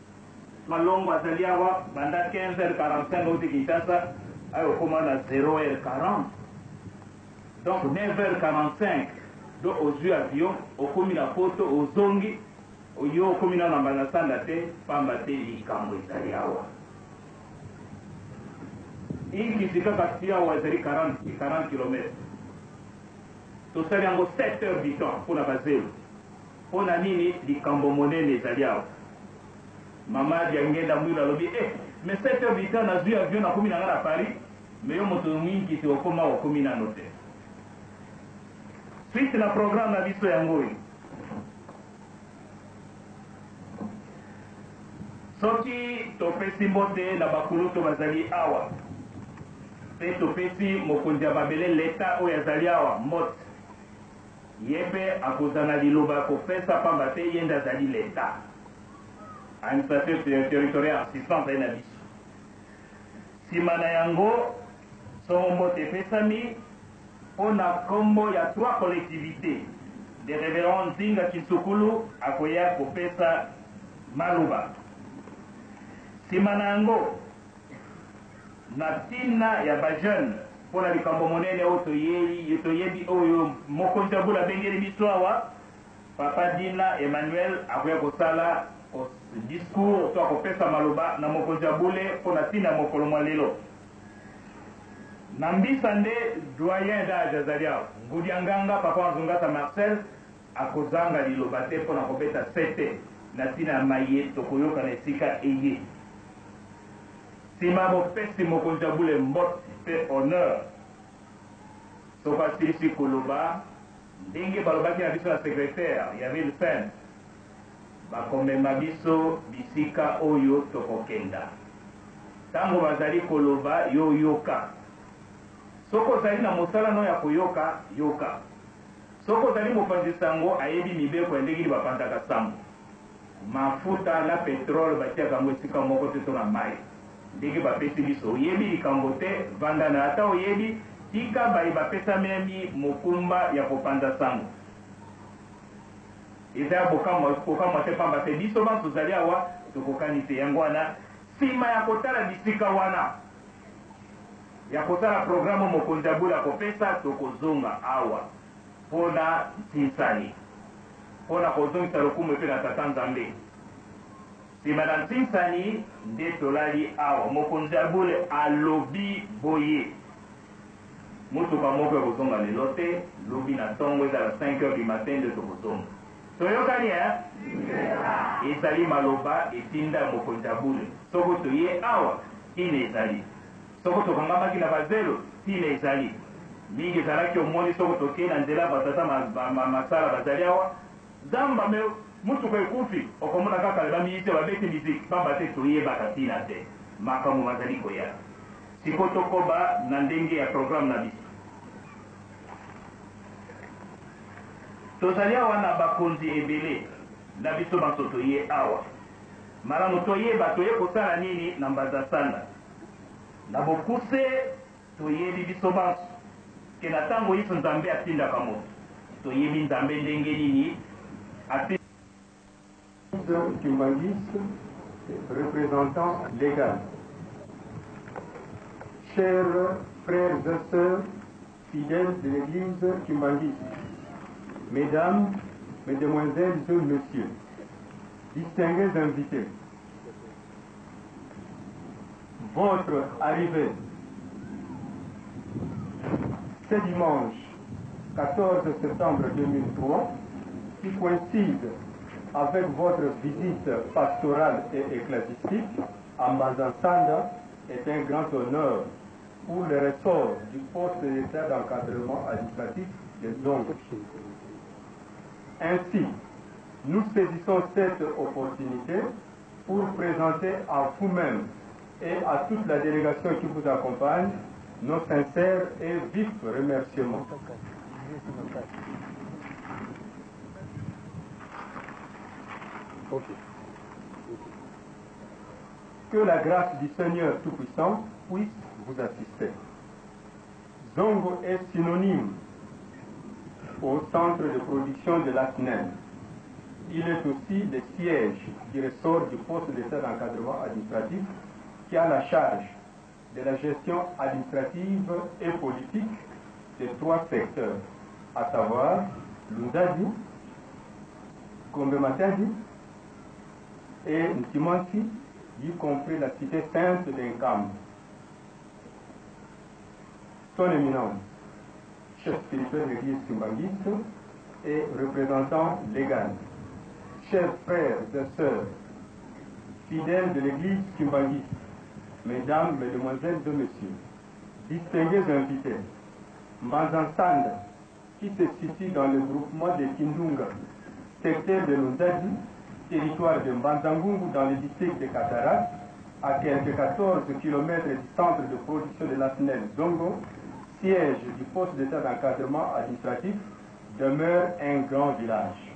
Malonga azali awa banda 15h45 awuti Kinshasa aye okoma na 0h40 donc 9h45 do ozui avion okomi na poto ozongi oyo okomi na na mbala sanda te pamba te likambo ezali awa inkisi kaka ti awa ezali 40 40 km tosali yango 7 heures du temps mpo na bazelu Mpo na nini likambo monene ezali awa? Mama Diangenda Mwilu alobi, Eh! Mais 7 heures du temps nazui avion nakomi na ngai na Paris, mais yo moto omoni nkisi okoma awa okomi nano te. Suite na programme na biso yango oyo. Soki topesi mbote na bakulutu bazali awa mpe topesi mokonzi ya mabele leta oyo azali awa mbote Ye mpe akozala na liloba ya kopesa pamba te ye nde azali Leta, administrateur territorial assistant azali na biso. Sima na yango, somo mbote epesami mpo na kombo ya trois collectivites. Le Reverend Nzinga Kinsukulu akoya kopesa maloba. Sima na yango, Na tina ya ba jeunes, po na likambo monene oyo toyei, toyebi oyo Mokonzi ya bule abengeli biso awa, Papa Dina Emmanuel akoya kosala discours to akopesa maloba na Mokonzi ya bule po na tina ya mokolo mwa lelo. Na mbisa nde Doyen d'age azali awa, Ngudianganga Papa Wanzu Ngasa Marcel akozanga liloba te po na kobeta sete na tina ya maye tokoyoka na esika eye. Sima ya bopesi mokonzi ya bule mbote pe honneur, soko asilisi koloba ndenge balobaki na biso na secretaire ya ville sainte, bakomema biso bisika oyo tokokenda. Tango bazali koloba, yo yoka. Soki ozali na mosala no ya koyoka, yoka. Soki ozali mopanzi sango ayebi mibeko ya ndenge nini bapanzaka sango, Mafuta na petrole batiaka yango esika moko te to na mayi ndenge bapesi biso oyebi likambo te vanda nayo ata oyebi tika baye bapesamemi mokumba ya kopanza sango eza ya bokamwa kokamwa te pamba te biso banso tozali awa tokokani te yango wana sima ya kotala bisika wana ya kosala programo mokonzi ya bula kopesa tokozonga awa mpo na nsinsali, mpo na kozongisa lokumu epai na Tata Nzambe. Nsima na nsinsali nde tolali awa. Mokonzi ya bule alobi boye, Motuka moko ekozonga lelo te, lobi na ntongo, ezala 5 heures du matin, nde tokozonga. Toyokani, hein? Ezali maloba, etinda ya mokonzi ya bule. Soko toyei awa, ntina ezali. Soko tokangamaki na bazelo, ntina ezali. Mingi ezalaki, omoni, soko tokei na nzela ya batata ma, ba, ma, masala bazali awa, zamba, me, motuka ekufi, okomona kaka ba musiciens babeti miziki, mpamba te toyebaka ntina te makambo mazali koya. Sikoyo tokoba na ndenge ya programme na biso. Tozali awa na bakonzi ebele na biso banso toye awa. Malamu, toyeba toye kosala nini na Mbanza Sanda. Na bokuse, toyebi biso banso ke na tango inso Nzambe atindaka moto. Toyebi Nzambe ndenge nini atindaka. Moto kimbanguiste representant legal. Chers frères et soeurs fidèles de l'Eglise kimbanguiste, Mesdames, Mesdemoiselles et Messieurs, distingues invites, votre arrivée. Ce dimanche 14 septembre 2003, qui coïncide avec votre visite pastorale et ecclésiastique à Mazansanda, est un grand honneur pour le ressort du poste l'État d'encadrement administratif des dons. Ainsi, nous saisissons cette opportunité pour présenter à vous-même et à toute la délégation qui vous accompagne nos sincères et vifs remerciements. Que la grâce du Seigneur Tout-Puissant puisse vous assister. Zongo est synonyme au centre de production de l'ASNEM. Il est aussi le siège du ressort du poste d'état d'encadrement administratif qui a la charge de la gestion administrative et politique des trois secteurs, à savoir l'Undadi, matadi et Ntimansi, y compris la cité sainte d'Inkam. Son éminence, chef spirituel de l'Église kimbangiste et représentant légal, chers frères et sœurs, fidèles de l'Église kimbangiste. Mesdames, Mesdemoiselles et Messieurs, distingués invités, Sand, qui se situe dans le groupement de Kindunga, secteur de Lundadi, territoire de Mbanzangungu dans le district de Katarak, à quelques 14 km du centre de production de la d'Ongo, Zongo, siège du poste d'état d'encadrement administratif, demeure un grand village.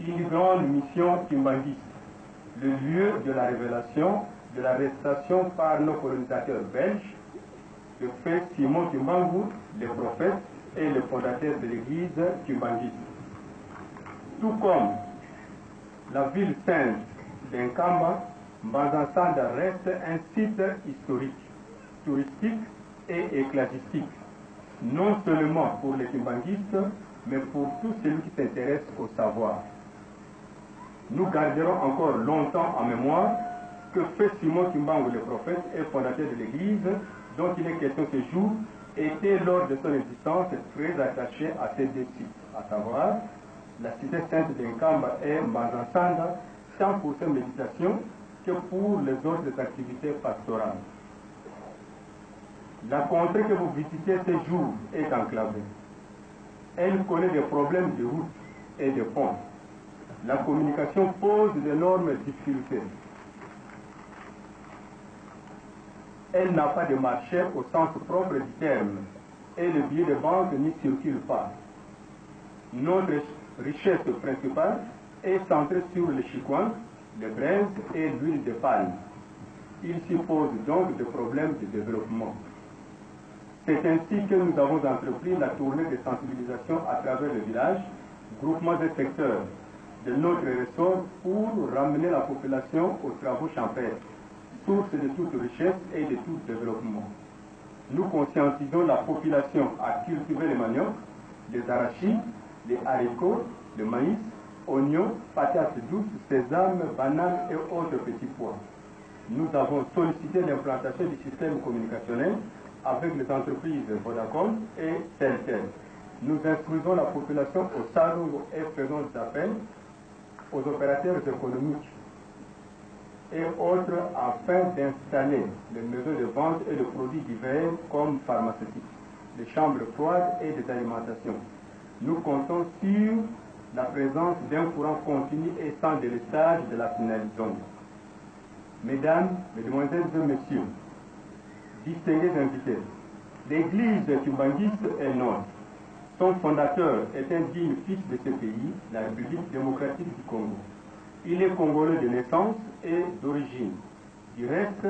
Une grande mission humaniste, le lieu de la révélation de l'arrestation par nos colonisateurs belges, le frère Simon Kimbangu, le prophète et le fondateur de l'église Kimbangi. Tout comme la ville sainte d'Enkamba, Mbazansanda reste un site historique, touristique et éclatistique, non seulement pour les Kimbangistes, mais pour tous ceux qui s'intéressent au savoir. Nous garderons encore longtemps en mémoire que fait Simon Kimbangu, le prophète et fondateur de l'Église, dont il est question ce jour, était lors de son existence très attaché à ses deux sites, à savoir la cité sainte d'Enkamba et Mazansanda, sans pour ses méditations que pour les autres activités pastorales. La contrée que vous visitez ce jour est enclavée. Elle connaît des problèmes de route et de pont. La communication pose d'énormes difficultés. Elle n'a pas de marché au sens propre du terme et le billet de banque n'y circule pas. Notre richesse principale est centrée sur le chicoin, les brinze et l'huile de palme. Il suppose donc des problèmes de développement. C'est ainsi que nous avons entrepris la tournée de sensibilisation à travers le village, groupement des secteurs de notre ressort pour ramener la population aux travaux champêtres source de toute richesse et de tout développement. Nous conscientisons la population à cultiver les maniocs, les arachides, les haricots, le maïs, oignons, patates douces, sésame, bananes et autres petits pois. Nous avons sollicité l'implantation du système communicationnel avec les entreprises Vodacom et Teltel. Nous instruisons la population au salon et faisons des aux opérateurs économiques et autres afin d'installer des maisons de vente et de produits divers comme pharmaceutiques, les chambres froides et des alimentations. Nous comptons sur la présence d'un courant continu et sans délestage de la finale Mesdames, Mesdemoiselles et Messieurs, distingués invités, l'Église cubanguiste est nôtre. Son fondateur est un digne fils de ce pays, la République démocratique du Congo. Il est congolais de naissance et d'origine. Du reste,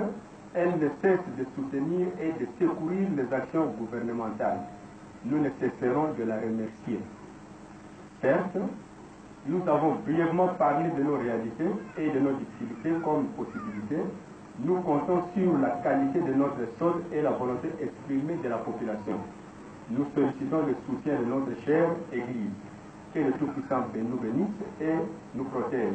elle ne cesse de soutenir et de secourir les actions gouvernementales. Nous ne cesserons de la remercier. Certes, nous avons brièvement parlé de nos réalités et de nos difficultés comme possibilités. Nous comptons sur la qualité de notre sol et la volonté exprimée de la population. Nous sollicitons le soutien de notre chère Église. Que le Tout-Puissant nous bénisse et nous protège.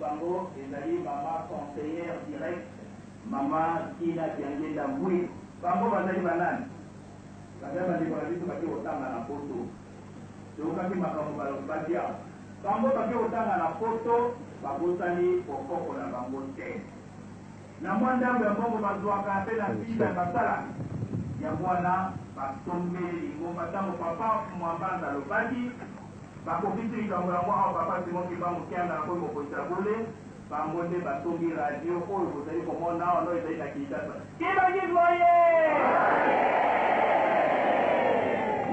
Bango ezali mama conseillere directe mama Gina Diangenda Mbuyi. Bango bazali ba nani? Bazali bandeko na biso bake kotanga na poto. Toyokaki makambo balobaki awa. Bango bake kotanga na poto babosani bokoko na bango te. Na mwa ndambo ya mbongo bazwaka mpe na nsima ya basala yango wana basombeli lingomba. Ntango Papa Mwambanza alobaki, Bakokisi likambo yango awa, Papa Simon Kimbangu Kiangani akomi mokonzi ya bule, bango nde basombi radio oyo bozali komona awa na oyo ezali na Kinshasa. Kimbanisme oyee!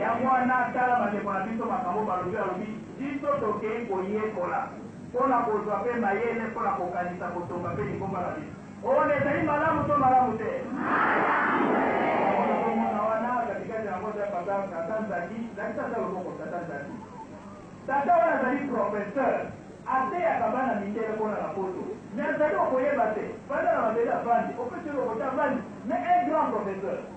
Yango wana, tala bandeko na biso makambo oyo balobi, balobi, Biso tokei koyekola. Mpo na kozwa mpe mayele mpo na kokanisa, kotonga mpe lingomba na biso. Oyo nde ezali malamu to malamu te? Malamu te! Yango tokomona wana, katikati na mboto ya Papa Tata Nzaki. Lakisa ata loboko, Tata Nzaki. Tata wana azali professeur, ateyaka bana mindele kuna na poto. Mais azali okoyeba te, fanda na mabele avandi, opesi ye loboko te, avandi, mais un grand professeur.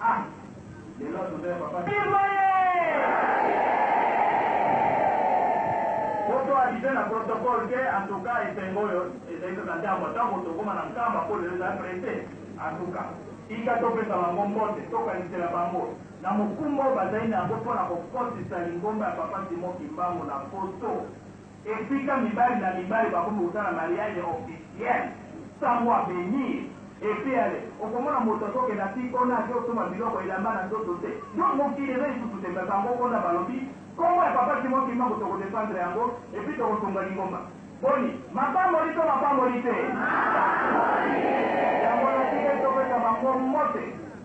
Ah! Lelo azoza ya papa Tirwaye! Poto arrive na protocole te en tout cas esengo oyo ezali kaka ntango ntango tokoma na nkamba mpo lelo eza presse en tout cas tika topesa bango mbote tokanisela bango na mokumba oyo bazali na yango mpo na kokotisa lingomba ya papa Simon Kimbangu na poto. Esika mibali na mibali bakomi kosala mariage officiel sango a benir epe aller okomona moto azokenda ti kona ake osomba biloko elamba na nzoto te donc mokili eza lisusu te mais bango kona balobi kombo ya papa Simon kimbangu toko defendre yango epuis toko tonga lingomba boni mapamboli to mapamboli te yango wana tikali topesa bango mbote.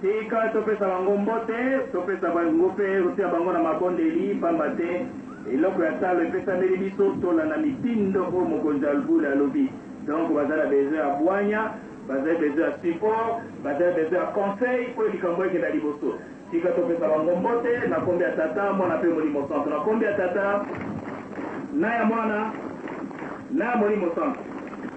Tika topesa bango mbote, topesa bango mpe kotia bango na mabondeli, pamba te eloko ya talo epesameli biso, tolanda mitindo oyo mokonzi ya lbula alobi. Donc bazali na besoin ya bwanya, bazali besoin ya support, bazali besoin ya conseil mpo likambo ekenda liboso. Tika topesa bango mbote, na kombo ya Tata, Mwana mpe Molimo Santu. Na kombo ya Tata, na ya Mwana, na ya Molimo Santu.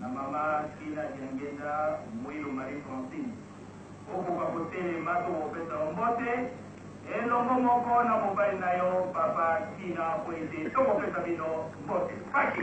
Na mama Sila Diangenda Mwilu Marie Francine okoka kotelema tokopesa yo mbote elongo moko na mobali na yo papa Sila po ete tokopesa bino mbote pasi.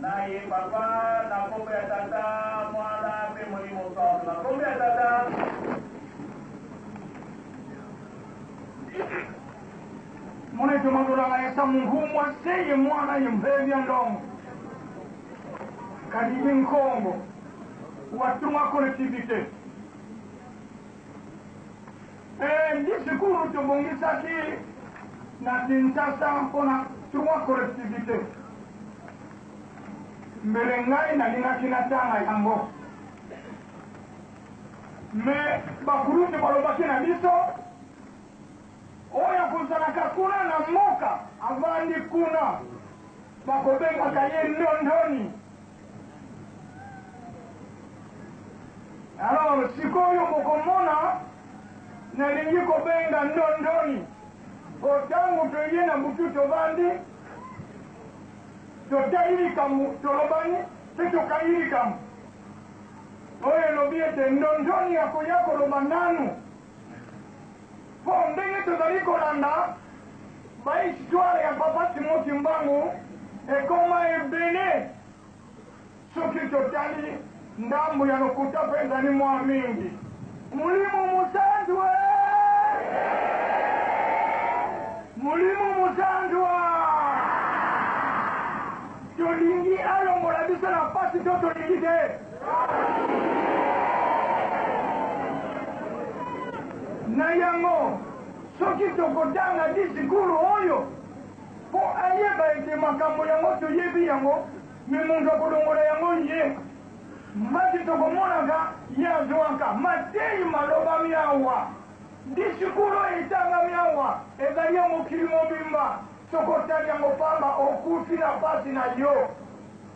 Naye papa na kombo ya tata muana pe molimo santu na kombo ya tata. Mwana ete matolanga ya sa mumvumwa se ye mwana ye mpe bya ndongo kadibi nkongo wa tunga collectivité E Discours tobongisaki na Kinshasa mpo na Trois collectivites, mbele ngai nalingaki natanga yango, mais bakulutu balobaki na biso oyo akozalaka kuna na mboka avandi kuna bakobengaka ye Ndondoni. Alors sikoyo bokomona nalingi kobenga ndondoni po ntango toye na butu tovandi totali likambo tolobani mpe tokangi likambo oyo elobi ete ndondoni akoya koloba nanu Mpo ndenge tozali kolanda ba histoires ya Papa Timothy Mbangu ekoma ebele, soki totali ndambo ya lokuta mpe ezali mua mingi. Molimo Mosantu ee! Molimo Mosantu aa! Tolingi alongola biso na pasi to tolingi te, Na yango, soki tokotanga disikulu oyo mpo ayeba ete makambo yango toyebi yango, me moto akolongola yango nye. Mpasi tokomonaka ye azwaka matei malobami awa, disikulu oyo etangami awa ezali ya mokili mobimba. Soki otali yango mpamba, okufi na mpasi na yo.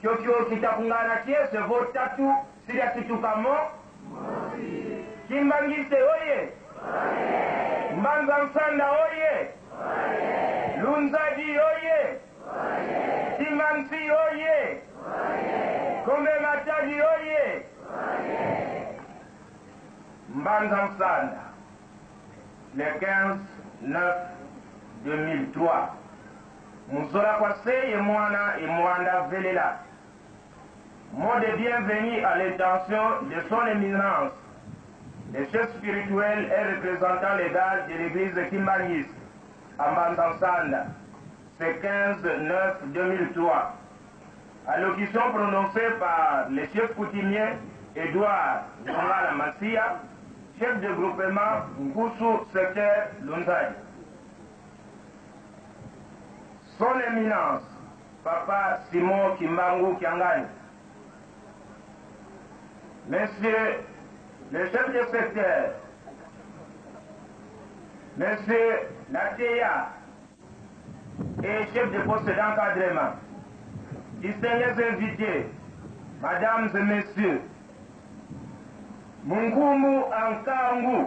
Kyokyo kita ku nga na kie se vo tatu siria situka mo Kimbanguiste oye Mbanza Nsanda oye Lunzadi oye Simansi oye Kombe Matadi oye Mbanza Nsanda le 15 9 2003 Monsola et et moi et mwanda velela mot de bienvenue à l'intention de son éminence le chef spirituel et représentant légal de l'église kimbaniste à Mansansanda, c'est 15-9-2003. Allocution prononcée par le chef coutumier Edouard Ngala Massia, chef de groupement Ngusu Secteur Lunzai. Son Éminence, Papa Simon Kimbangu Kiangani, Messieurs le chef de secteur, Monsieur Natea et chef de poste d'encadrement, distingués invités, Mesdames et Messieurs, Mungumu Ankangu